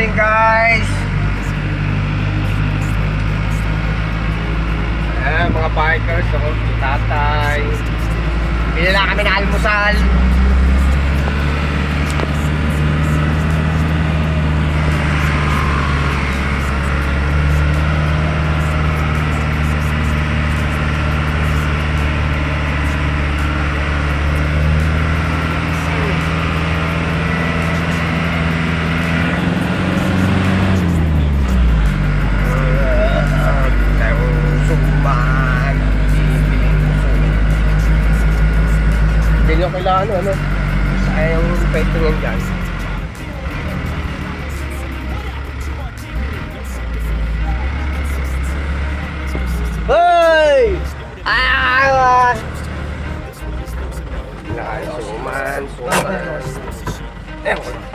morning guys! Ayan mga bikers, ako tatay. Bili na kami ng almusal. Kailangan ano, ano. Kaya yung peto nyo dyan. Hoy! Ah! Nakain suman, suman. Eh, wala.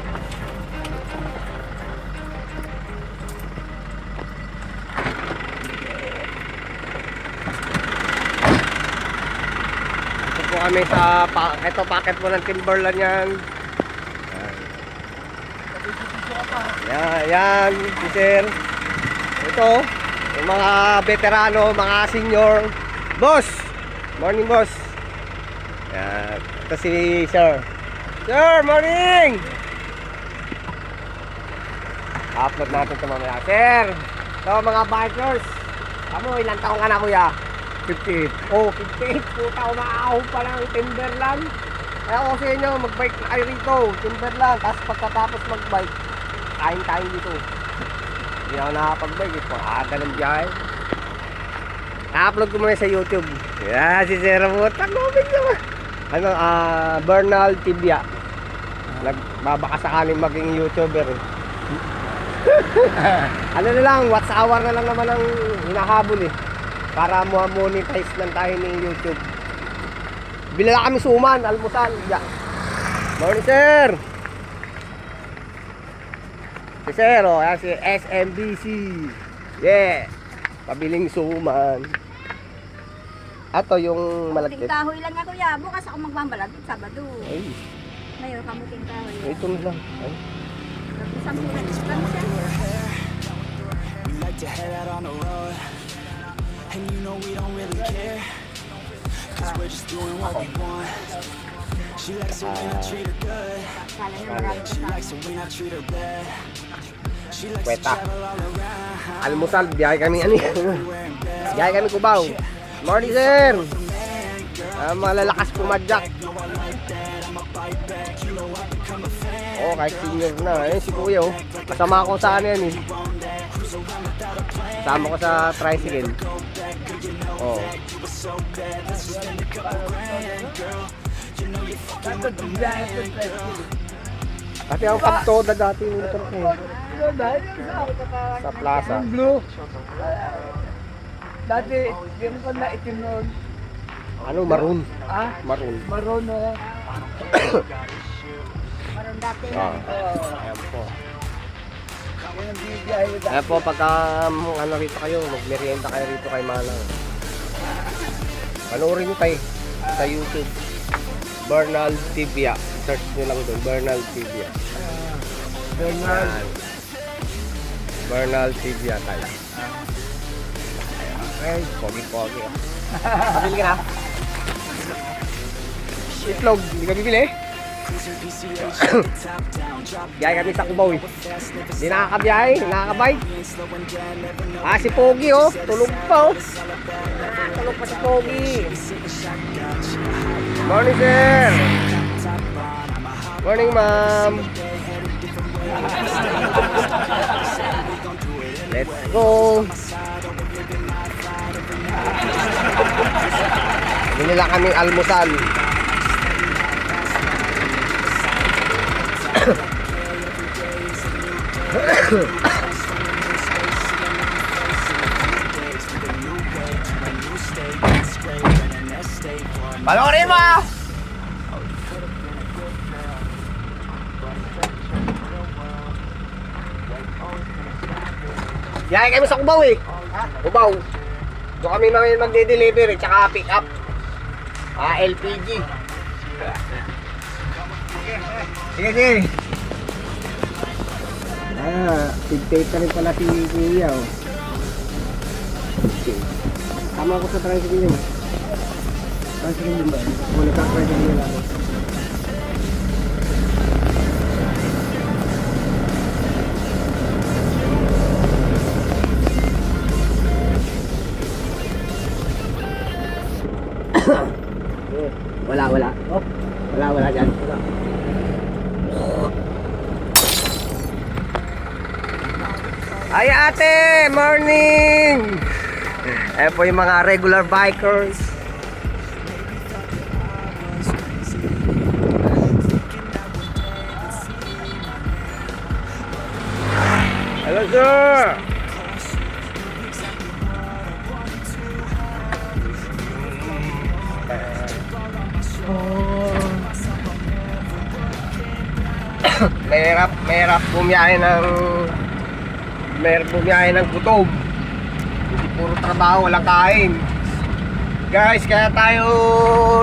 Po kami sa pa, ito packet po ng Timberland yan. Yan, yan, si sir. Ito, yung mga veterano, mga senior. Boss! Morning, boss. Yan, ito si sir. Sir, morning! Upload natin ito mamaya. Sir, ito mga bikers. Kamu, ilang taong ka na kuya? 58. Oh, 58. Puta, umaahaw pa lang Timberland. Kaya ako sa inyo, mag-bike na kayo rito. Timberland. Tapos pagkatapos mag-bike, kain tayo dito. Hindi ako nakapag-bike. Ito, aga ng biyahe. Na-upload ko muna sa YouTube. Yeah, si Sir Puta. Comment naman. Ano, ah, Bernal Tibia. Nagbabaka sakaling maging YouTuber. eh. ano na lang, watch hour na lang naman ang hinahabol eh. Para mo monetize lang tayo ng YouTube. Bilala kami suman, almusal. Yeah. Morning, sir! Si sir, oh, yan si SMBC. Yeah! Pabiling suman. Ato yung Kamuting malagkit. kahoy lang nga kuya. Bukas ako magbabalad. Sabado. Ay, Ngayon, kamuting kahoy. ito na lang. Ay. Tapos ang bulan. Kami siya. We like to head out on the road And you know we don't really care Cause we're just doing what we want She likes it when I treat her good She likes it when I treat her bad She likes to travel all around Almusal, biyahe kami bed biyahe kami Cubao. Morning, sir! Ah, malalakas pumadyak. Oh, kahit senior na. Ayun si kuya oh. Kasama ko sa ano yan eh. Kasama ko sa tricycle. Oh. Kasi ang kaptoda dati yung motor ko. Sa plaza. Blue. Dati, yung ko na itim noon. Ano, maroon. Ah, Maroon. maroon na. Maroon dati. Ah. Ayan po. Ayan po, pagka um, ano rito kayo, magmerienda kayo rito kay Manang. Panoorin nyo tayo sa YouTube. Bernal Tibia. Search nyo lang doon, Bernal Tibia. Bernal. Ayan. Bernal Tibia tayo. Ay, pogi-pogi. ah. Pabili ka na? Itlog, hindi ka bibili? Biyahe kami sa Cubao eh. Hindi nakakabiyahe, nakakabike. Ah, si Pogi oh. Tulog pa oh. Ah, tulog pa si Pogi. Morning sir. Morning ma'am. Let's go. Binila kaming almusal. Panoorin mo! Yahay kami sa Cubao eh. Cubao. Doon kami mga magde-deliver eh, tsaka pick up. Ah, LPG. Sige, sige. Ah, 58 na rin pala si Kuya oh. Okay. Tama ako sa tricycle yun. Tricycle yun ba? O, nagka-tricycle yun ako. wala, wala. Oh, wala, wala dyan. Wala. Ay ate, morning! Eh po yung mga regular bikers. Hello sir! Mahirap, mahirap bumiyahe ng Mahirap bumiyahe ng gutom. Hindi puro trabaho, walang kain. Guys, kaya tayo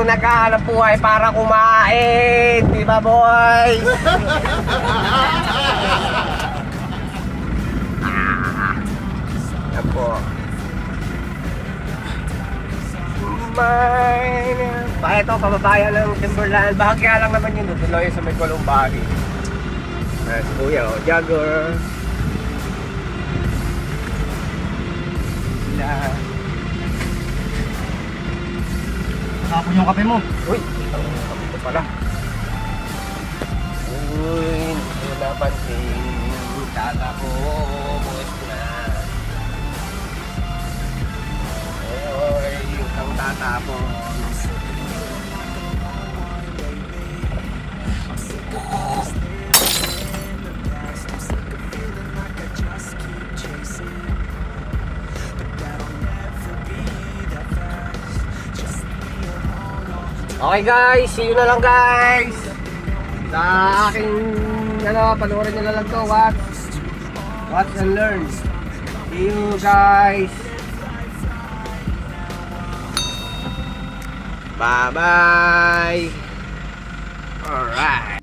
naghahanap buhay para kumain. Di ba boys? po. Mine Pa ito, pababayan ng Timberland. Bahagya lang naman yun, tuloy sa may Columbari. Ah, si Kuya, oh, jogger Sila Tapon yung kape mo. Uy, sabi ko pala. Uy, hindi ko napansin. Kala ko, buwis ko na. Uy, yung kang tatapon. Okay guys, see you na lang guys. Sa aking ano, panoorin na lang to. Watch, watch and learn. See you guys. Bye bye. Alright.